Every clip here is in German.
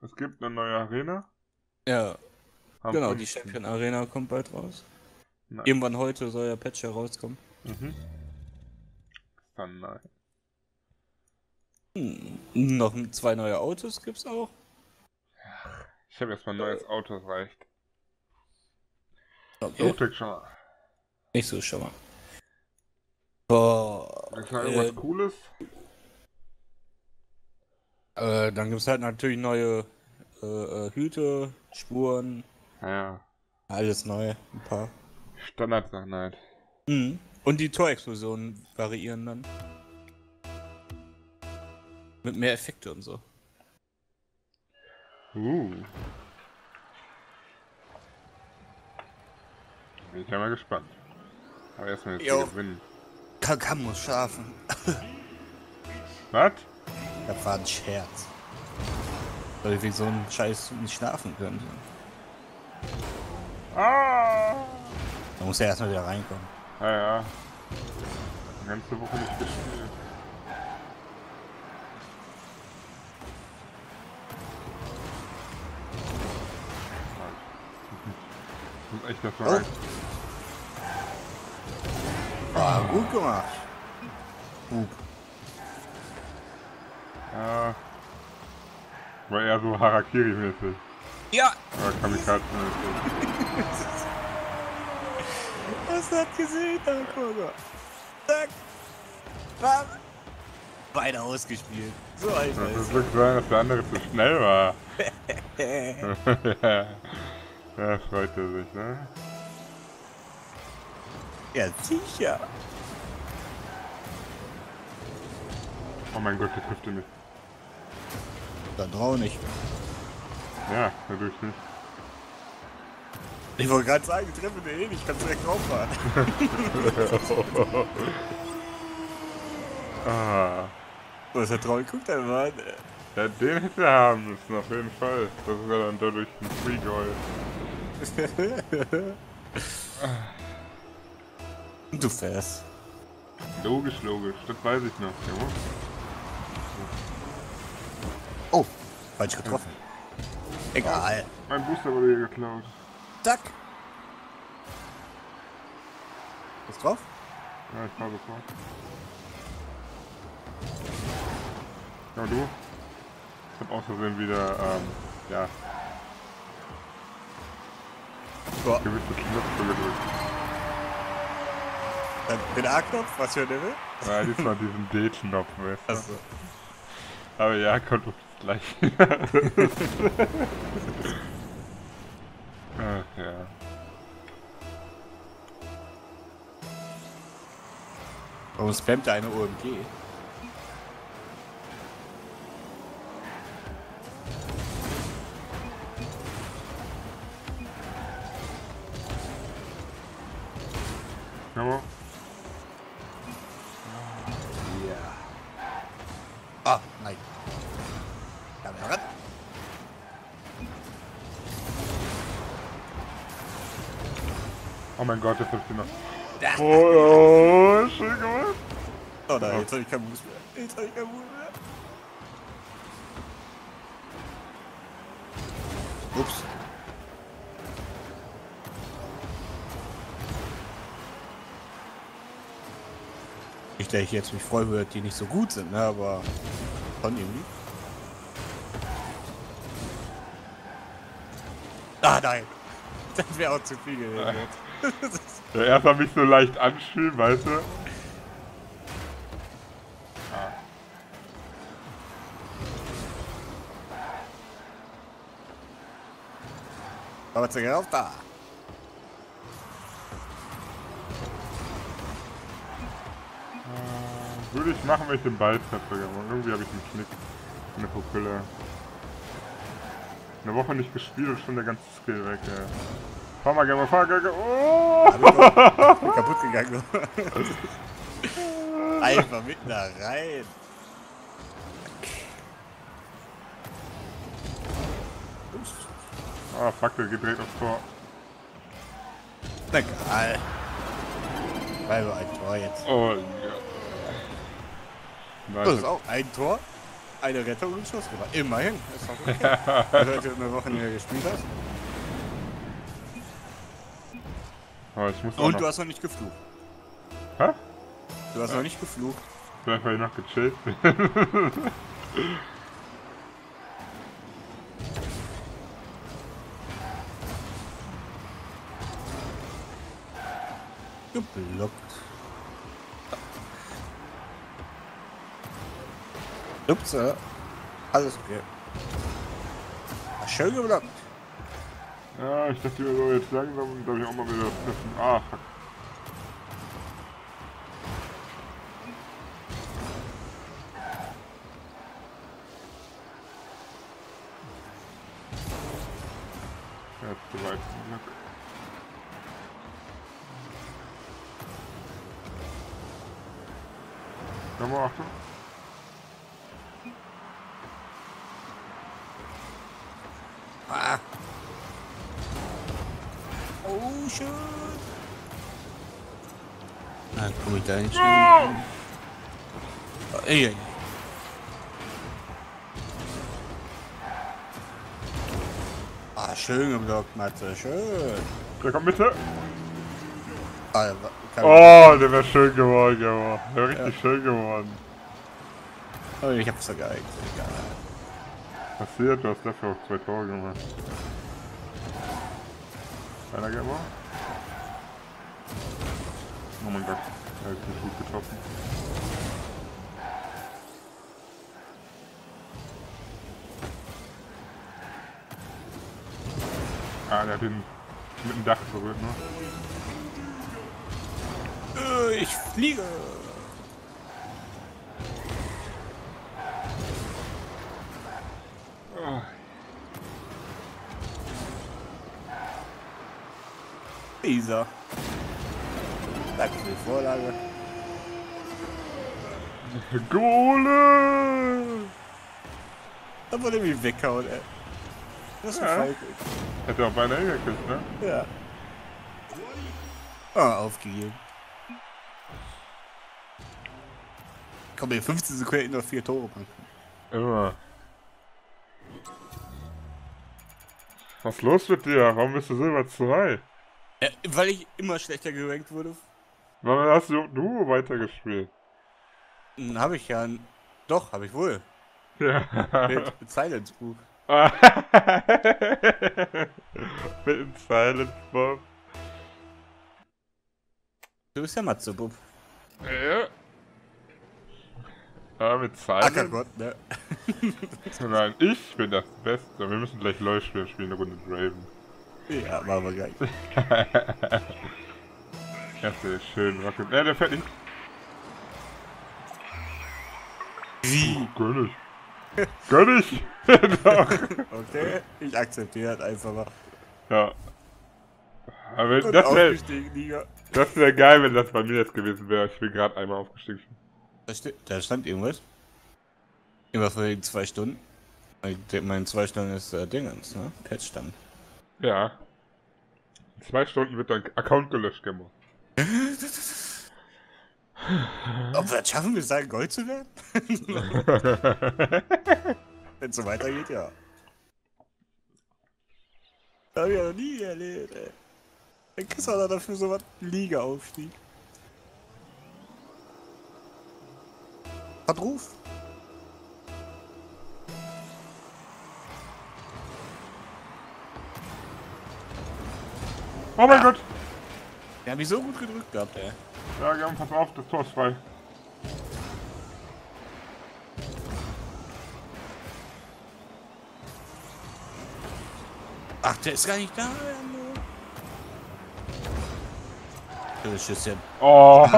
Es gibt eine neue Arena. Ja, Am genau, die 5.. Champion Arena kommt bald raus. Nice. Irgendwann heute soll ja Patch herauskommen. Mhm. Dann nice. Hm, noch zwei neue Autos gibt's auch. Ich habe erstmal ein neues Auto, das reicht. Okay. So, schon mal. Nicht so schon mal. Boah. Ist noch irgendwas Äh, Cooles? Äh, dann gibt's halt natürlich neue äh, äh, Hüte, Spuren, Naja, alles neu, ein paar. Standardsachen halt. Mhm. Und die Torexplosionen variieren dann. Mit mehr Effekte und so. Uh. Bin ich ja mal gespannt. Aber erstmal jetzt gewinnen. Kakam muss schlafen. Was? Das war ein Scherz. Weil ich wegen so ein Scheiß nicht schlafen könnte. Ah! Da muss er erstmal wieder reinkommen. Ja, ja. Die ganze Woche nicht gespielt. Das ist echt das Oh. war Ah, gut gemacht. Gut. Ja. War eher so Harakiri-mäßig. Ja! Oder Kamikaze-mäßig. Hast du das gesehen, Kurve? Zack! Bam! Beide ausgespielt. So Das einfach ist ist wirklich sein, dass der andere zu schnell war. ja. ja, freut er sich, ne? Ja, sicher. Oh mein Gott, der trifft ihn nicht. Dann trau nicht. Ja, dadurch nicht. Ich wollte gerade sagen, ich treffe den eh nicht, kannst direkt drauf fahren. Ah. Was hat Troll guckt der Mann? Ja, den hätte er haben müssen, auf jeden Fall. Das ist ja dann dadurch ein Free Goal. Du fährst. Logisch, logisch. Das weiß ich noch. Ja. Oh, falsch getroffen. Egal. Mein Booster wurde hier geklaut. Zack. Was drauf? Ja, ich fahr sofort. Ja, du? Ich hab aus Versehen wieder, ähm, ja, Boah. gewisse Knöpfe gedrückt. Den A-Knopf, was für ein Level? Ja, diesmal diesen D-Knopf, weißt du? Achso. Aber ja, kommt gleich. Ach ja. Warum spammt eine OMG? Mein Gott, jetzt hab ich den noch. Ja. Oh, oh, schön gemacht. Oh nein, jetzt hab ich keinen Boost mehr. Jetzt hab ich keinen Boost mehr. Ups. Nicht, dass ich jetzt mich freuen würde, dass die nicht so gut sind, ne, aber schon irgendwie. Ah nein! Das wäre auch zu viel gewesen. Ja, erstmal mich so leicht anschieben, weißt du? Aber zu auf da. Würde ich machen, wenn ich den Ball treffe. Irgendwie habe ich einen Knick in der Pupille. Eine Woche nicht gespielt und schon der ganze Skill weg, ey. Fahr mal gerne mal, fahr gerne. Oh! Hab ich kaputt gegangen. Einfach mitten da rein. Ah, fuck, der geht direkt aufs Tor. Na egal. Weil wir ein Tor jetzt. Oh, ja. Das Nice. ist auch ein Tor. eine Rettung und Schuss gemacht. Immerhin. Ist doch okay. Weil du heute eine Woche nicht mehr gespielt hast. Aber ich muss Und noch... du hast noch nicht geflucht. Hä? Du hast noch nicht geflucht. Vielleicht, weil ich noch gechillt bin. Geblockt. Ups, alles okay. Schön geblockt. Ja, ich dachte mir so, jetzt langsam darf ich auch mal wieder treffen. Ah, fuck. Na, komm ich da nicht schnell. Oh, ey, ey. Ah, schön geblockt, Matze, schön. Der kommt Mitte. Ah, Oh, der wäre schön geworden, Junge. Der wäre richtig schön geworden. oh, ich hab's vergeigt. Egal. Passiert, du hast dafür auch zwei Tore gemacht. Einer geht mal. Oh mein Gott, er ist nicht gut getroffen. Ah, der hat den mit dem Dach berührt, ne? Äh, Ich fliege. Ah, Isa. Danke für die Vorlage. Gole! Da wurde mich weghauen, ey. Das ist ein Ja. Falke. Hätte auch beinahe hingekriegt, ne? Ja. Ah, aufgegeben. Komm, in 15 Sekunden noch vier Tore machen. Immer. Was ist los mit dir? Warum bist du Silber 2? Ja, weil ich immer schlechter gerankt wurde. Warum hast du du weitergespielt? Hm, Habe ich ja. Doch, habe ich wohl. Ja. Mit, mit Silence Buch. mit dem Silent Bob. Du bist ja Matzebub. Ja. Ja, mit Silent. Ackergott, ne? Nein, ich bin das Beste. Wir müssen gleich spielen, spielen eine Runde Draven. Ja, machen wir gleich. Ist schön. Rocket. Ja, der fährt nicht. Wie? Gönn ich. Gönn ich. Okay, ich akzeptiere halt einfach mal. Ja. Aber Und das wäre das wär geil, wenn das bei mir jetzt gewesen wäre. Ich bin gerade einmal aufgestiegen. Da, steht, da stand irgendwas. Immer vor den zwei Stunden. Ich mein zwei Stunden ist äh, Dingens, ne? Patchstand. Ja. In zwei Stunden wird dein Account gelöscht, Gemmo. Ob wir es schaffen, bis dahin Gold zu werden? Wenn es so weitergeht, ja. Das hab ich ja noch nie erlebt, ey. Dann kriegst du auch dafür so was Liga-Aufstieg. Hat Ruf. oh mein Gott. Der hat mich so gut gedrückt gehabt, ey. Ja, Gemmo, pass auf, das Tor ist frei. Ach, der ist gar nicht da. Schönes Schüsschen. Oh.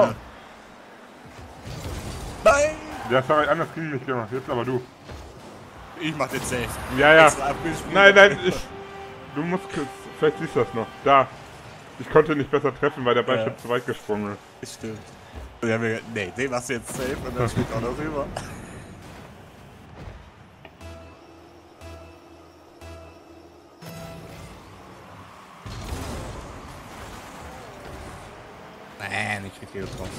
Nein! Ja, sorry, anders ging nicht gemacht. Jetzt aber du. Ich mach den safe. Ja, ja. Nein, nein, ich. Du musst. Vielleicht siehst du das noch. Da. Ich konnte nicht besser treffen, weil der Ball schon zu weit gesprungen ist. Stimmt. Und dann haben wir gedacht, nee, den machst du jetzt safe und dann spielt auch noch rüber. Nein, ich krieg hier getroffen.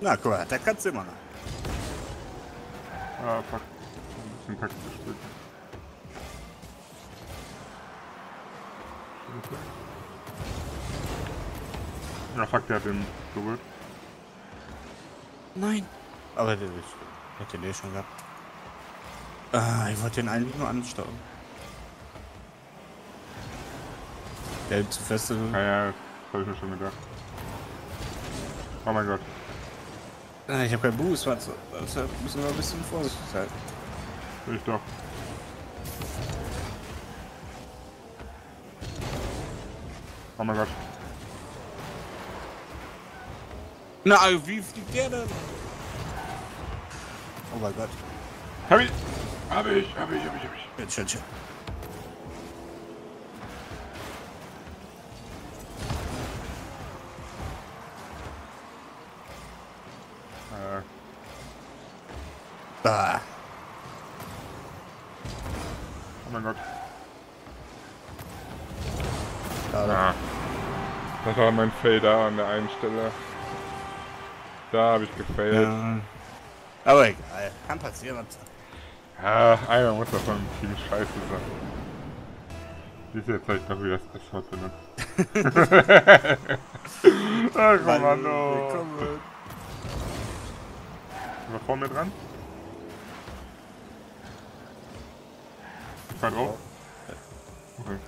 Na guck mal, das kannst du immer noch. Ah, fuck. Ein bisschen taktisch gespielt. Ja, fuck, der hat den berührt. Nein. Aber der ist, hätte den eh schon gehabt. Ah, ich wollte den eigentlich nur anstauen. Der zu feste. Ja, ja, das hab ich mir schon gedacht. Oh mein Gott. Ich habe keinen Boost, was? Deshalb müssen wir ein bisschen vorsichtig sein. Ich doch. Oh mein Gott. Na, wie fliegt der denn? Oh mein Gott. Hab ich! Hab ich, hab ich, hab ich, hab ich. Jetzt schon, schon. Mein Fail da an der einen Stelle. Da habe ich gefailt. Ja. Aber egal, kann passieren. Ja, einer muss davon im Team scheiße sein. Siehst du, jetzt zeigt doch, wie das S-Wort benutzt. Ach, Kommando. War vor mir dran? Ich fahr drauf? Okay.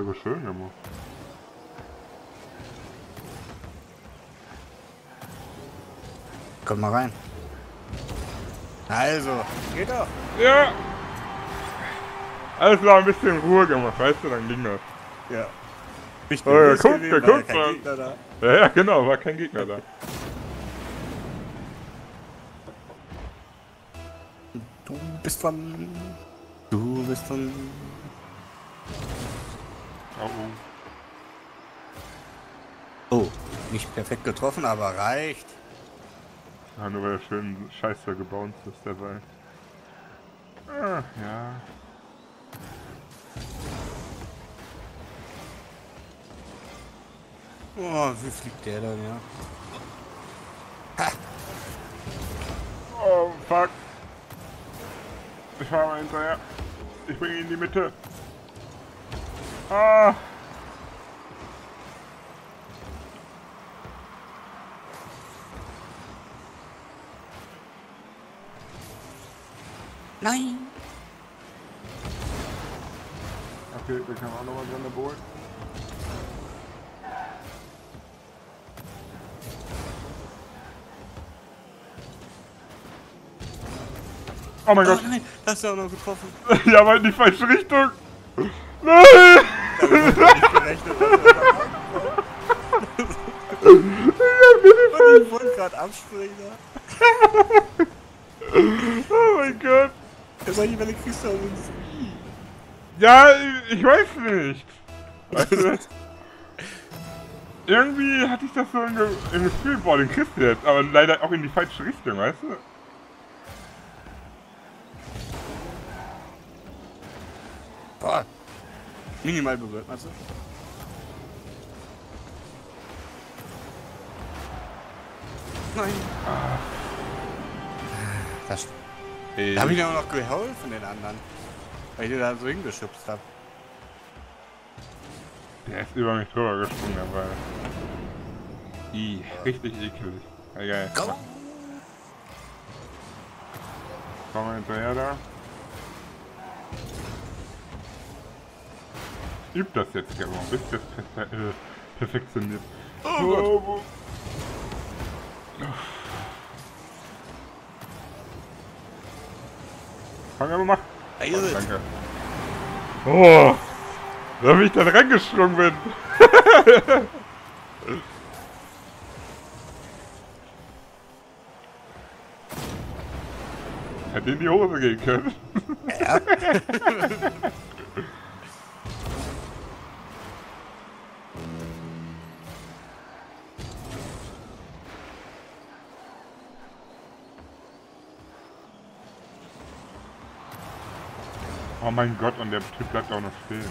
Aber schön gemacht. Komm mal rein. Also, geht doch. Ja! Alles war ein bisschen Ruhe gemacht, weißt du, dann ging das. Ja. Ich Oh, ja, guck, gewesen, guck weil kein. Gegner da. Ja, ja, genau, war kein Gegner da. Du bist dran. Du bist dran. Oh, oh. Oh, nicht perfekt getroffen, aber reicht. Ja, nur weil er schön scheiße gebounced ist, der Ball. Ah, ja. Oh, wie fliegt der dann, ja? Oh, fuck. Ich fahre mal hinterher. Ich bringe ihn in die Mitte. Ah. Nein. Okay, wir können auch nochmal dran bohren. Oh mein Oh Gott. nein, hast du auch noch getroffen. ja, aber in die falsche Richtung. Nein! Ich wollte gerade abspringen. Oh mein Gott. Ja, solche Welle kriegst du auch nicht. Ja, ich weiß nicht. Weißt du? Irgendwie hatte ich das so im Gefühl, boah, den kriegst du jetzt, aber leider auch in die falsche Richtung, weißt du? Minimal berührt, meinst du? Nein. Das. Da hab ich dir auch noch geholfen, den anderen. Weil ich dir da so hingeschubst hab. Der ist über mich drüber gesprungen, aber. I, richtig ekelig. Egal. Komm. Komm mal hinterher da. Üb das jetzt, Gero, bis das perfe äh, perfektioniert. Oh Gott. Oh, Fang aber mal. Es. Danke. Oh, da wie ich dann reingesprungen bin. Hätte in die Hose gehen können. Ja. Oh mein Gott, und der Typ bleibt auch noch stehen.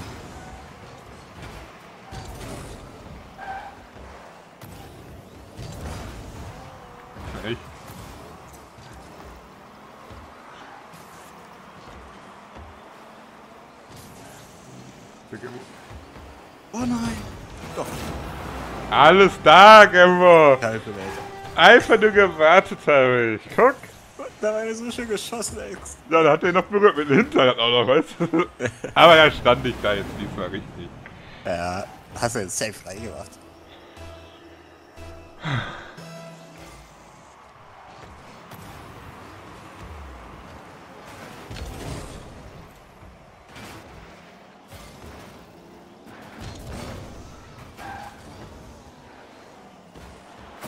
Echt? Oh nein. Doch. Alles da, Gemmo! Halbe Welt. Einfach nur gewartet habe ich. Guck! Da war eine so schön geschossen, ey. Ja, da hat er noch berührt mit dem Hintern auch noch, weißt du? Aber da stand ich da jetzt diesmal richtig. Ja, hast du jetzt safe reingemacht.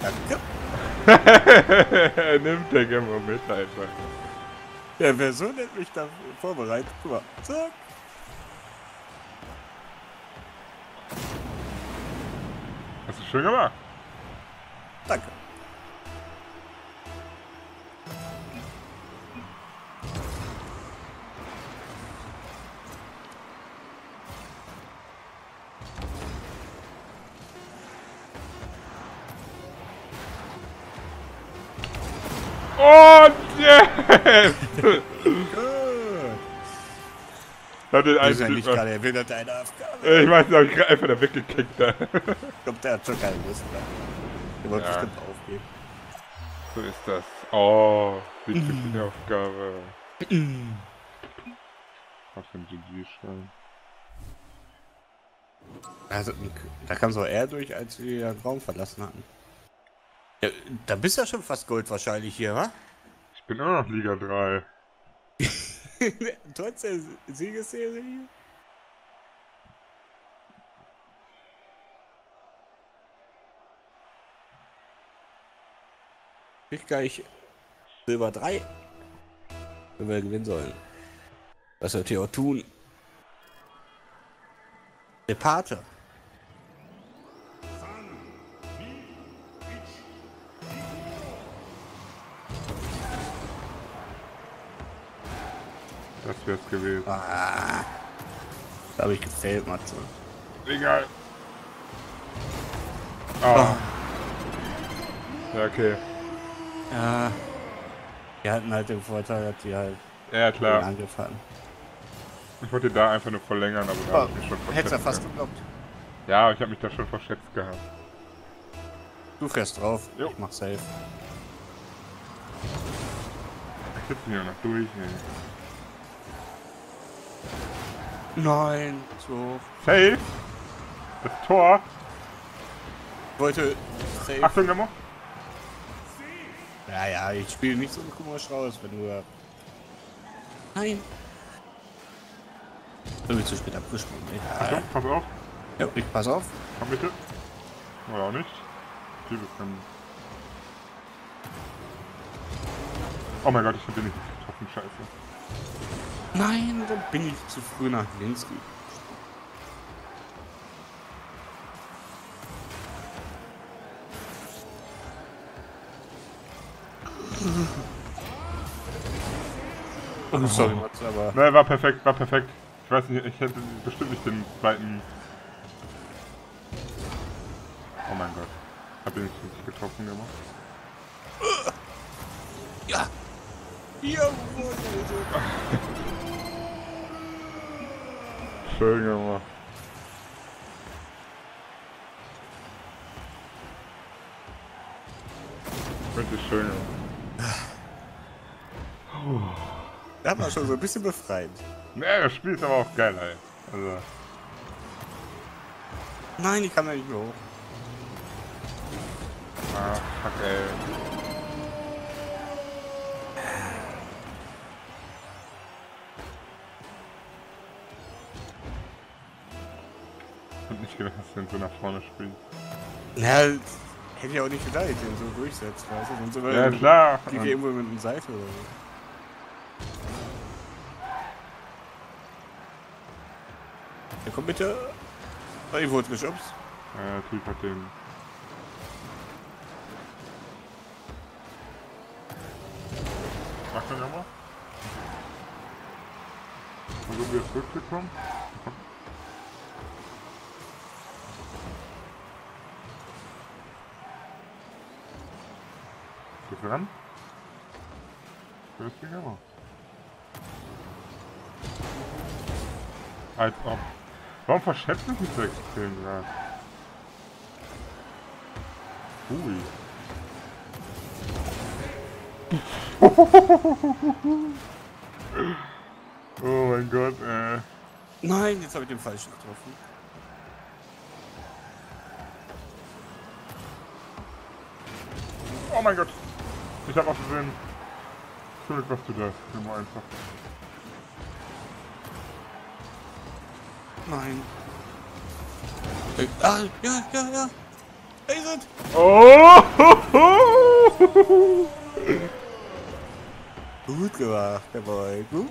Danke. Nimmt der einfach. Der wäre so nett mich da vorbereitet. Guck mal. Zack. Hast du schön gemacht. Danke. Und yes! Gut. Hat den einen Typ gerade wieder deine Aufgabe. Ich weiß nicht, hab ich gerade einfach da weggekickt da. Ich glaube, der hat schon keine Lust mehr. Der wollte Ja. bestimmt aufgeben. So ist das. Oh, wie kriegt die Aufgabe? Was für ein GG-Schein. Also, da kam so eher durch, als wir den Raum verlassen hatten. Ja, da bist du ja schon fast Gold wahrscheinlich hier, wa? Bin immer noch Liga 3. Trotz der Siegesserie? Ich gleich Silber 3. Wenn wir gewinnen sollen. Was wird hier auch tun? Der wär's gewesen. Ah. Da habe ich gefällt, Matze. Egal. Oh. Ja, okay. Ja. Die hatten halt den Vorteil, dass die halt Ja, klar. Angriff hatten. Ich wollte da einfach nur verlängern, aber da hab ich mich schon Oh, Hättest ja verschätzt fast geblockt. Ja, ich habe mich da schon verschätzt gehabt. Du fährst drauf. Jo. Ich mach safe. Ich sitze hier noch durch, ey. Nein. So. Safe! Das Tor! Ich wollte safe. Achtung, Gammo! Ja, ja, ich spiele nicht so komisch raus, wenn du. Nein. So wie zu spät abgesprungen. Achtung, Egal. pass auf! Ja, ich pass auf. Komm bitte! Oder auch nicht. Die kann. Oh mein Gott, ich hab den nicht getroffen, scheiße. Nein, dann bin ich zu früh nach links. ge- Oh, sorry, Matze, aber. Ne, war perfekt, war perfekt. Ich weiß nicht, ich hätte bestimmt nicht den zweiten. Oh mein Gott. Hab den nicht getroffen gemacht. Ja! Jawohl! Schön gemacht. Richtig schön gemacht. Da war schon so ein bisschen befreit. Ne, das Spiel ist aber auch geil, ey. Also, Nein, ich kann da nicht mehr hoch. ah, fuck, ey. Nicht gedacht, dass du nach vorne spielst. Ja, hätte ich auch nicht gedacht, dass ich den so durchsetzt, weißt du? Sonst Ja, klar. krieg ich irgendwo mit einer Seite oder so. Ja, komm bitte. Oh, ich wurde geschubst. Ja, der Typ hat den. Achtung, nochmal. Versuchen wieder zurückzukommen. Ran? Das Ding aber. Als ob. Warum verschätzt es sich so extrem gerade? Ui. oh mein Gott, äh. Nein, jetzt habe ich den falschen getroffen. Oh mein Gott. Ich hab aus Versehen. Zurück, was du da. Nur einfach. Nein. Äh, ah, ja, ja, ja. Hey, sind. Oh! Gut gemacht, der Boy. Gut.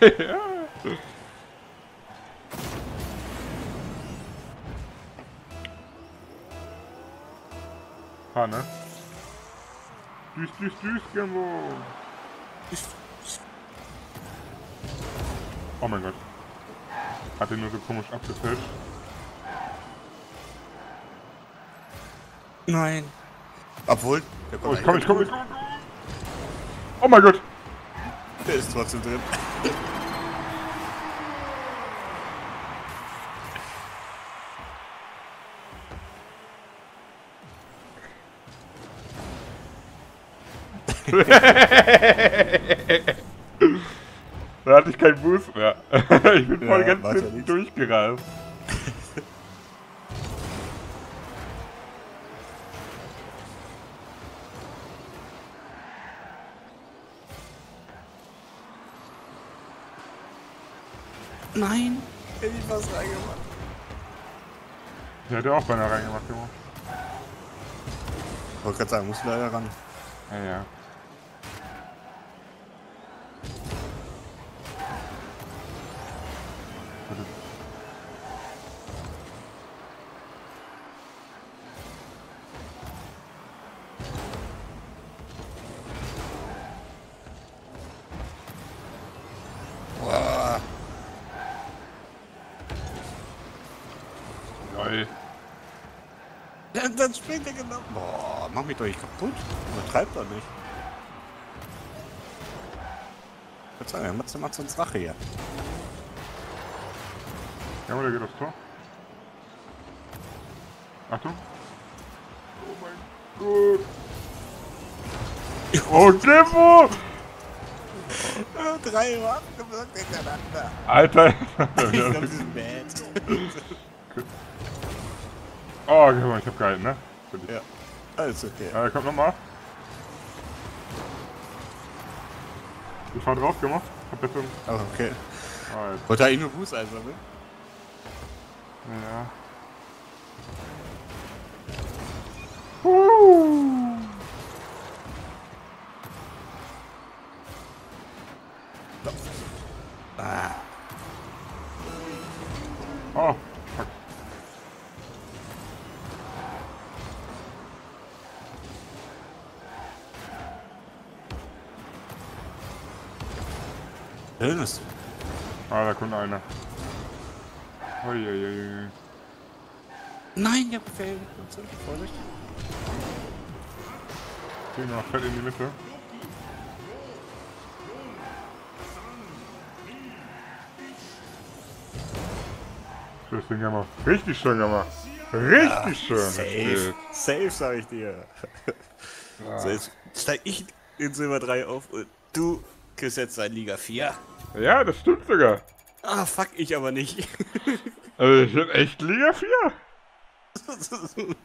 ja. Ha, ne? Düs, düs, düs, Gemmo. Oh mein Gott. Hat den nur so komisch abgefälscht. Nein. Obwohl, der Oh, ich komm, ich komm, ich komm. Oh mein Gott. Der ist trotzdem drin. Da hatte ich keinen Boost mehr. ich bin voll Ja, ganz hinten durchgerast. Nein. Hätte ich was reingemacht. Ich hätte auch beinahe reingemacht, Junge. Wollte gerade sagen, muss leider ran. Ja, ja. Boah, mach mich doch nicht kaputt. Übertreibt doch nicht. Ich würde sagen, er macht, macht uns Rache hier. Ja, aber der geht aufs Tor. Achtung. Oh mein Gott. Oh, Demo! Drei Waffen gesagt hintereinander. Alter. Ich glaube, sie sind bad. oh, guck mal, ich hab gehalten, ne? Ja, alles okay. Äh, kommt nochmal. Ich fahr drauf gemacht. Verbesserung. Oh, okay. Jetzt. Wollte eigentlich nur Fuß einsammeln? Ja. Uh. Schönes. Ah, da kommt einer. Uiuiui. Nein, ja, Befehl. Vorsicht. Gehen wir mal fett in die Mitte. Das Ding haben wir richtig schön gemacht. Richtig schön. Safe. Safe, sag ich dir. So, jetzt steig ich in Silber 3 auf und du kriegst jetzt ein Liga 4. Ja, das stimmt sogar. Ah, fuck, ich aber nicht. Also ich bin echt Liga 4.